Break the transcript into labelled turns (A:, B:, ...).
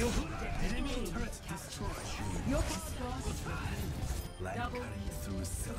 A: Enemy turret destroyed.
B: Your destroy.
A: Land cutting through.